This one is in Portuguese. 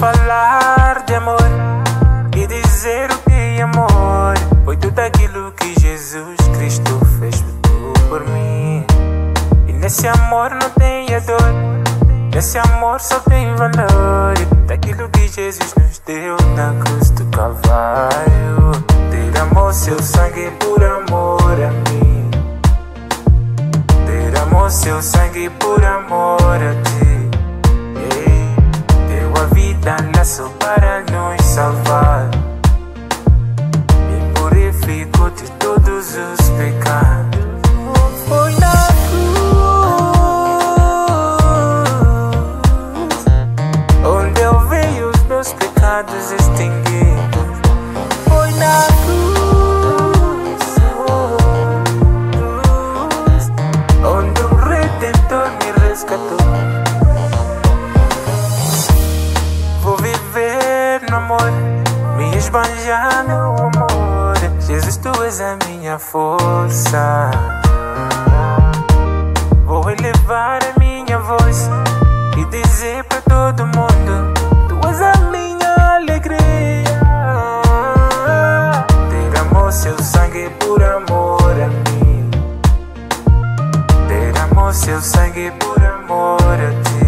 falar de amor e dizer o que é amor foi tudo aquilo que Jesus Cristo fez por mim. E nesse amor não tem dor, nesse amor só tem valor daquilo que Jesus nos deu na cruz do Calvário. Derramou seu sangue por amor a mim. Derramou seu sangue por amor a ti. Esbanjar meu amor. Jesus, tu és a minha força. Vou elevar a minha voz e dizer para todo mundo: Tu és a minha alegria. Derramou seu sangue por amor a mim. Derramou seu sangue por amor a ti.